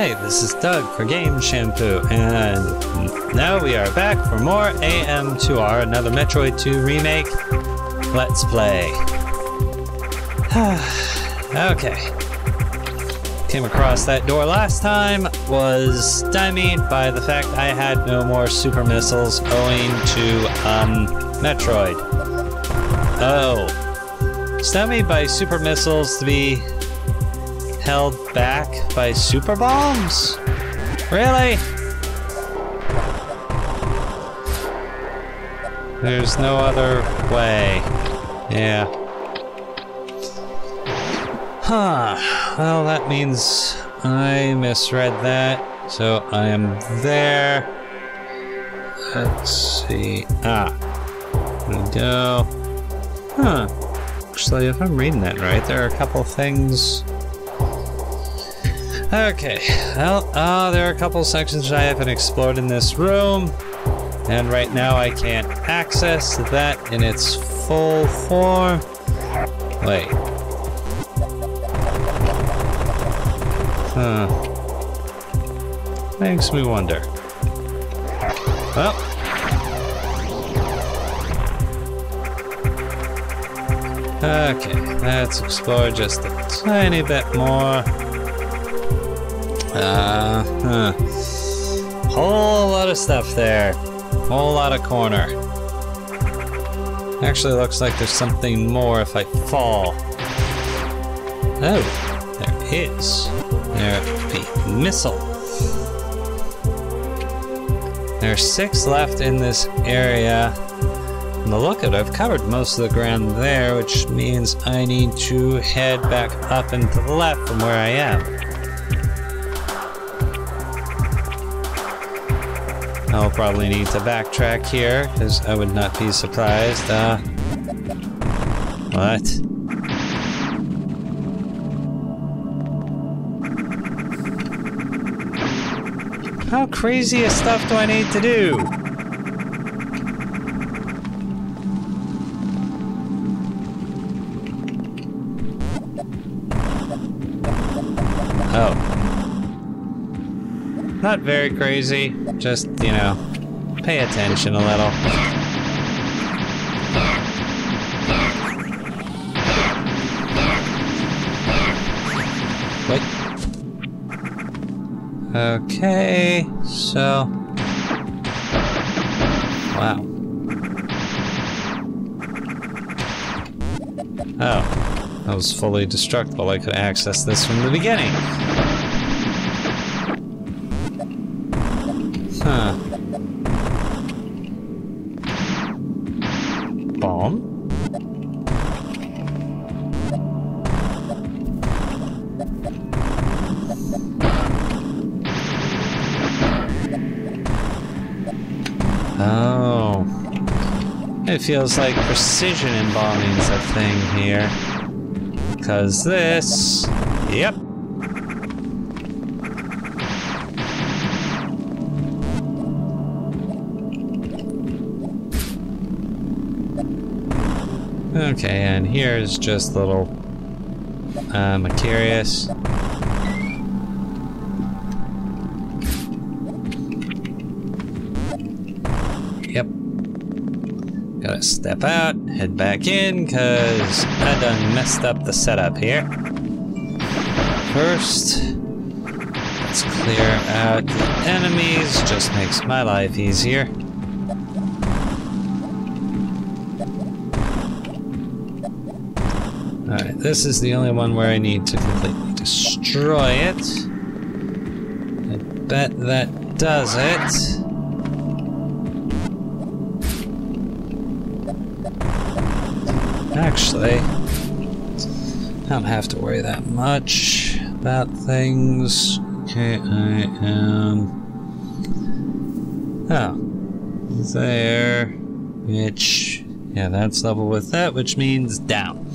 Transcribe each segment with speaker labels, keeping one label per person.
Speaker 1: Hey, this is Doug for Game Shampoo, and now we are back for more AM2R, another Metroid 2 remake. Let's play. okay. Came across that door last time, was stymied by the fact I had no more super missiles owing to, um, Metroid. Oh. Stymied by super missiles to be held back by super bombs? Really? There's no other way. Yeah. Huh. Well, that means I misread that. So I am there. Let's see. Ah. There we go. Huh. Actually, if I'm reading that right, there are a couple things Okay, well, uh, there are a couple sections I haven't explored in this room, and right now I can't access that in its full form. Wait. Huh. Makes me wonder. Well. Okay, let's explore just a tiny bit more. Uh, huh. Whole lot of stuff there. Whole lot of corner. Actually looks like there's something more if I fall. Oh, there is. There be missile. There are six left in this area. And the look at it, I've covered most of the ground there, which means I need to head back up and to the left from where I am. I'll probably need to backtrack here, because I would not be surprised. Uh, what? How crazy of stuff do I need to do? Not very crazy, just, you know, pay attention a little. Wait. Okay, so... Wow. Oh, that was fully destructible. I could access this from the beginning. Oh. It feels like precision embalming's a thing here. Cause this... Yep. Okay, and here's just little uh, Macarius. Step out, head back in, cause I done messed up the setup here. First, let's clear out the enemies, just makes my life easier. Alright, this is the only one where I need to completely destroy it. I bet that does it. Actually, I don't have to worry that much about things. Okay, I am... Oh. There. Which... Yeah, that's level with that, which means down.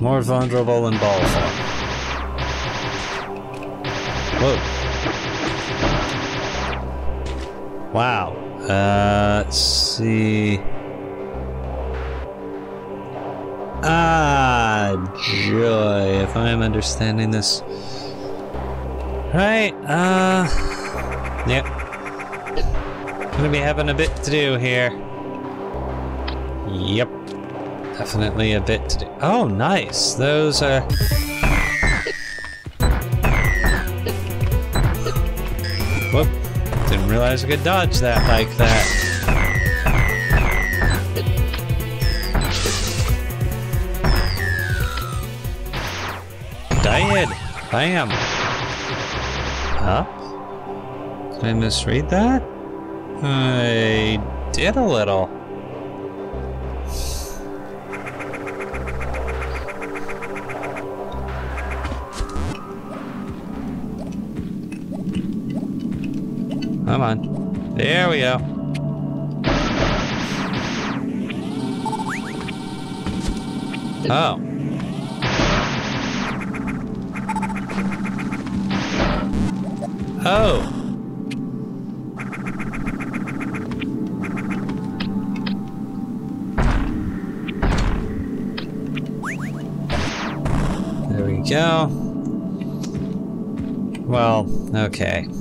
Speaker 1: More vulnerable in ball form. Whoa. Wow. Uh, let's see. Ah, joy, if I'm understanding this. Right, uh... Yep. Gonna be having a bit to do here. Yep. Definitely a bit to do. Oh, nice. Those are... Whoop. Realize I could dodge that like that. Did. Bam. Huh? Did I misread that? I did a little. Come on. There we go. Oh. Oh. There we go. Well, okay.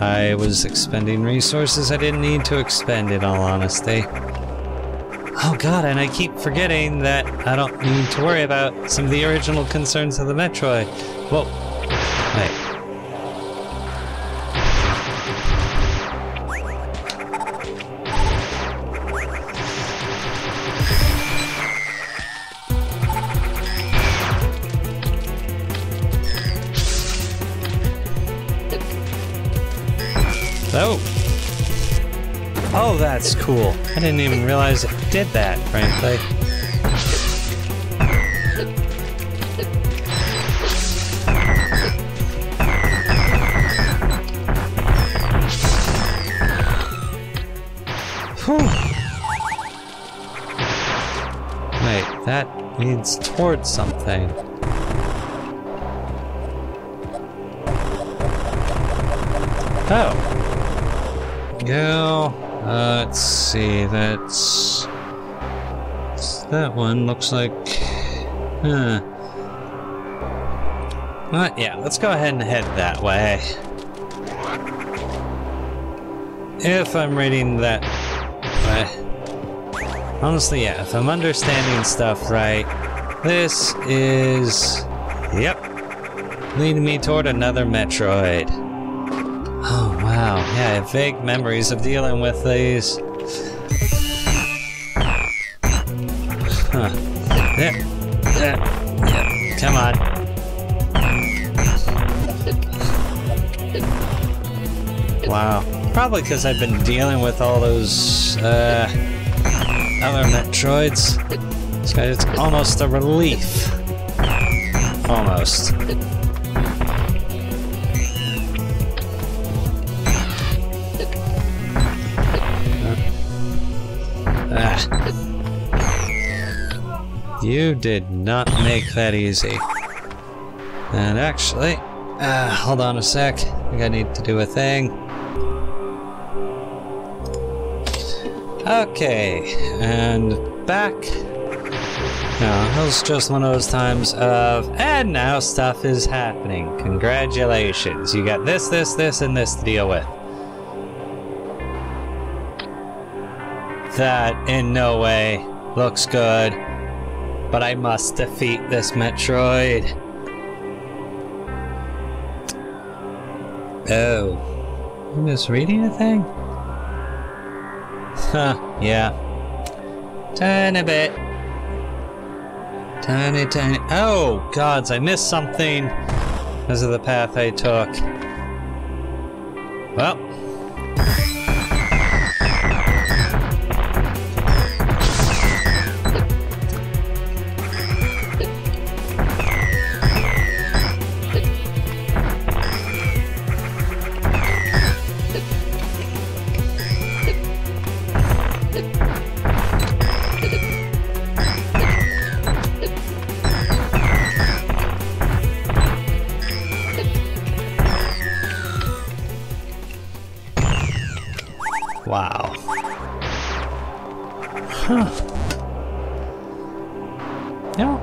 Speaker 1: I was expending resources I didn't need to expend, in all honesty. Oh god, and I keep forgetting that I don't need to worry about some of the original concerns of the Metroid. Whoa. That's cool. I didn't even realize it did that, frankly. Wait, that leads towards something. Oh. Go. Uh, let's see. That's, that one. Looks like. Huh. But yeah, let's go ahead and head that way. If I'm reading that way. Honestly, yeah, if I'm understanding stuff right, this is. Yep. Leading me toward another Metroid. I have vague memories of dealing with these. Huh. Yeah. Yeah. Yeah. Come on. Wow. Probably because I've been dealing with all those, uh, other Metroids. It's almost a relief. Almost. You did not make that easy. And actually, uh, hold on a sec. I think I need to do a thing. Okay, and back. No, it was just one of those times of, and now stuff is happening. Congratulations. You got this, this, this, and this to deal with. That in no way looks good, but I must defeat this Metroid. Oh. I'm misreading a thing? Huh, yeah. Tiny bit. Tiny, tiny. Oh, gods, I missed something because of the path I took. Well.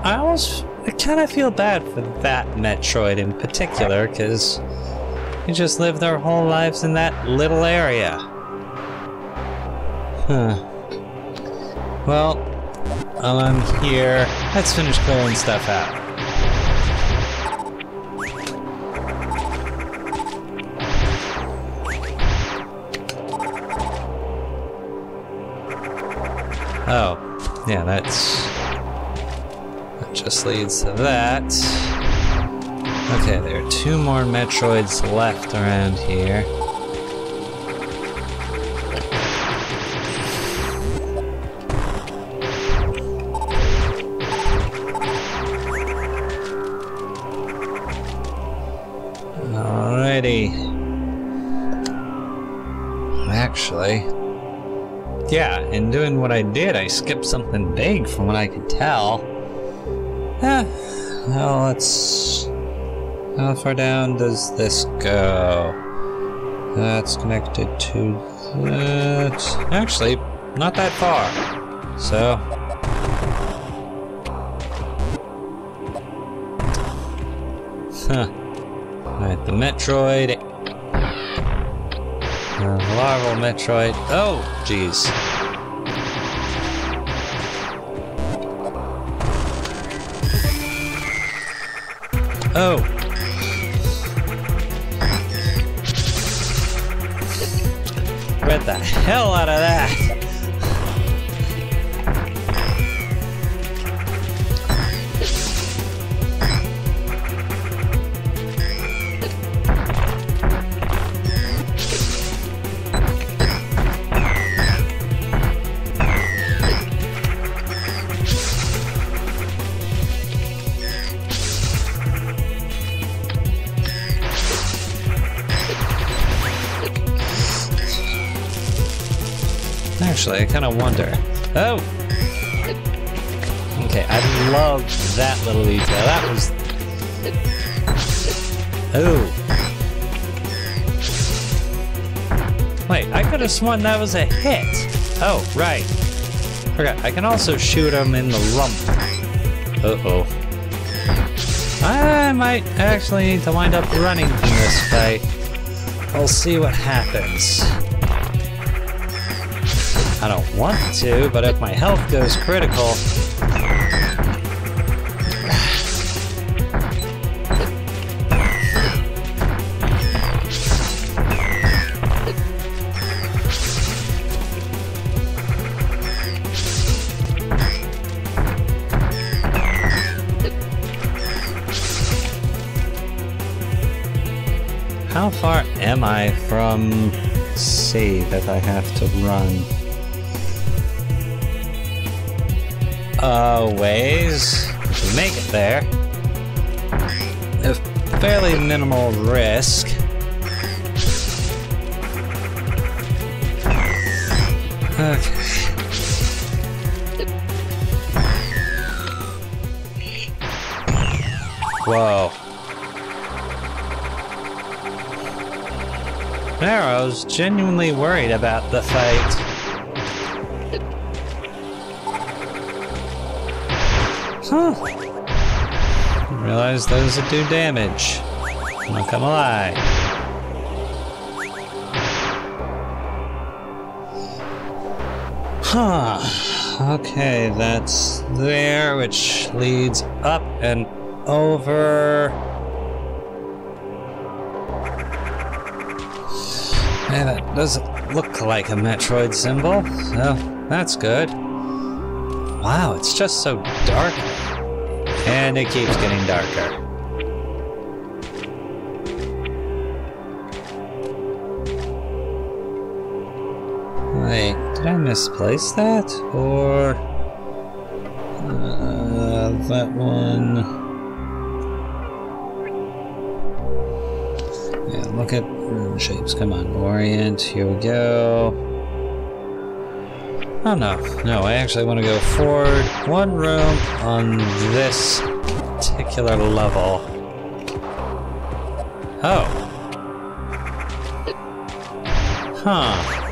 Speaker 1: I I kind of feel bad for that Metroid in particular, because they just live their whole lives in that little area. Huh. Well, while I'm here, let's finish clearing stuff out. Oh, yeah, that's... Just leads to that. Okay, there are two more Metroids left around here. Alrighty. Actually, yeah, in doing what I did, I skipped something big from what I could tell. Eh, well, let's... How far down does this go? That's connected to that. Actually, not that far. So... Huh. Alright, the Metroid uh, larval Metroid. Oh, jeez. Oh. Read the hell out of that. Actually, I kind of wonder. Oh! Okay, I love that little detail. That was... Oh! Wait, I could have sworn that was a hit. Oh, right. Forgot, I can also shoot him in the lump. Uh-oh. I might actually need to wind up running from this fight. We'll see what happens. Want to, but if my health goes critical... How far am I from save if I have to run? Uh, ways to make it there. A fairly minimal risk. Okay. Whoa. Narrow's genuinely worried about the fight. Those that do damage. Not gonna lie. Huh. Okay, that's there, which leads up and over. Yeah, that doesn't look like a Metroid symbol, so that's good. Wow, it's just so dark and it keeps getting darker. Wait, did I misplace that? Or... Uh, that one... Yeah, look at room shapes. Come on, orient. Here we go. Oh no, no, I actually want to go forward one room on this particular level. Oh. Huh.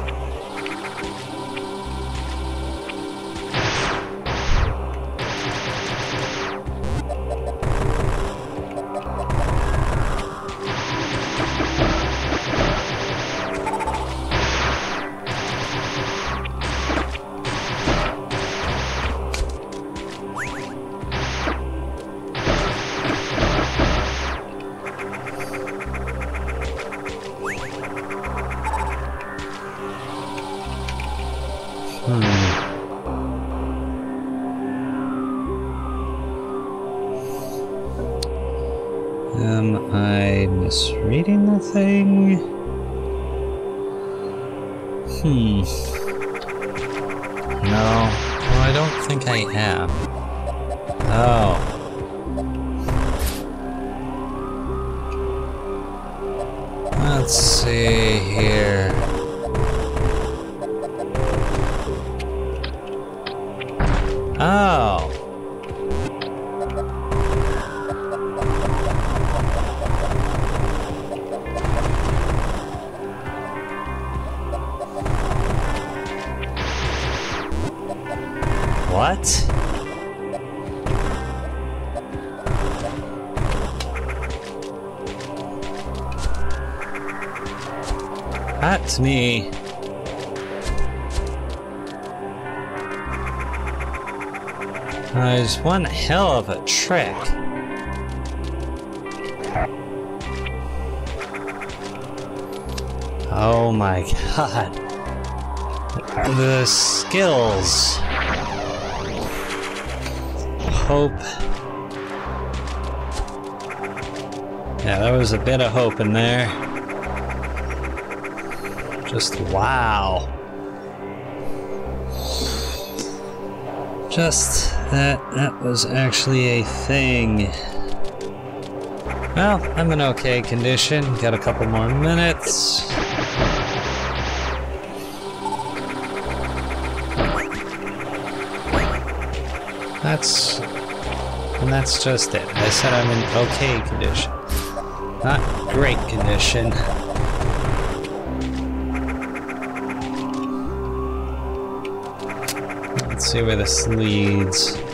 Speaker 1: I misreading the thing? Hmm. No. Well, I don't think I am. What? That to me is one hell of a trick. Oh my god. The skills. Hope. Yeah, there was a bit of hope in there. Just wow. Just that that was actually a thing. Well, I'm in okay condition. Got a couple more minutes. That's... And that's just it. I said I'm in okay condition. Not great condition. Let's see where this leads.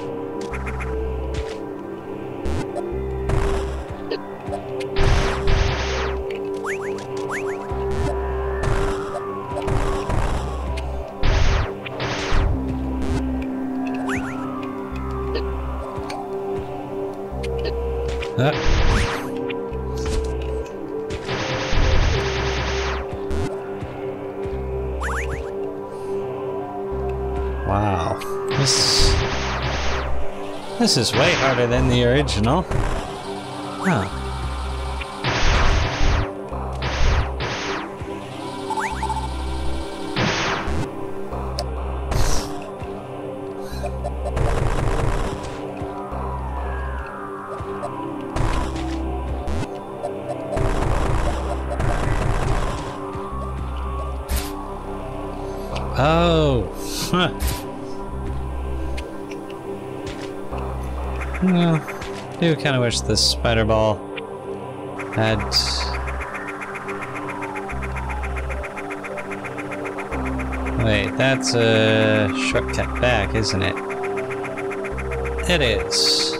Speaker 1: This is way harder than the original. Huh. Do kind of wish the spider ball had. Wait, that's a shortcut back, isn't it? It is.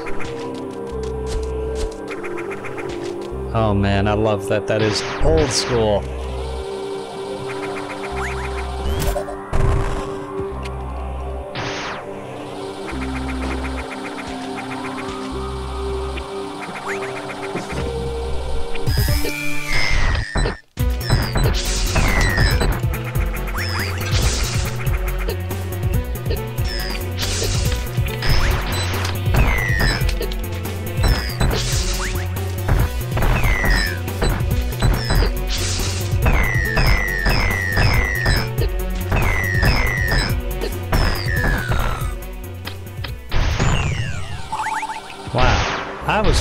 Speaker 1: Oh man, I love that. That is old school.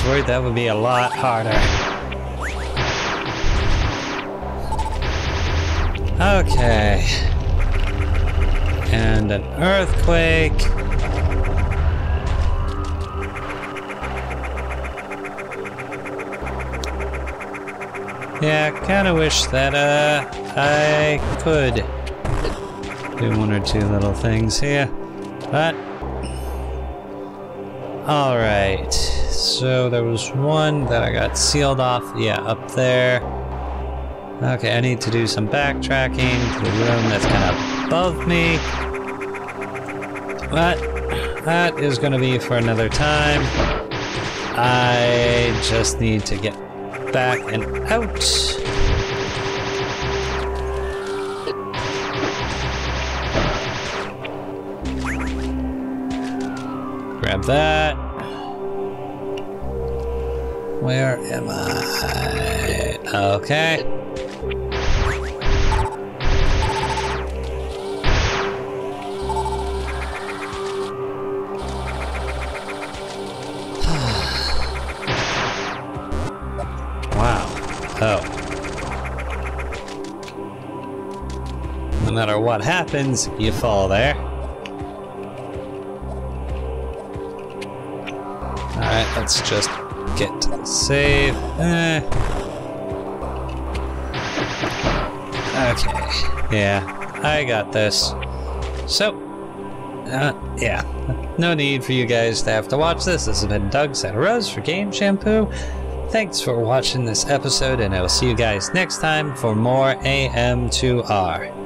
Speaker 1: Worried that would be a lot harder. Okay. And an earthquake. Yeah, kinda wish that, uh, I could do one or two little things here. But, alright. So there was one that I got sealed off. Yeah, up there. Okay, I need to do some backtracking to the room that's kind of above me. But that is going to be for another time. I just need to get back and out. Grab that. Where am I? Okay. wow. Oh. No matter what happens, you fall there. Alright, let's just save. Eh. Okay, yeah, I got this. So, uh, yeah, no need for you guys to have to watch this. This has been Doug Rose for Game Shampoo. Thanks for watching this episode, and I will see you guys next time for more AM2R.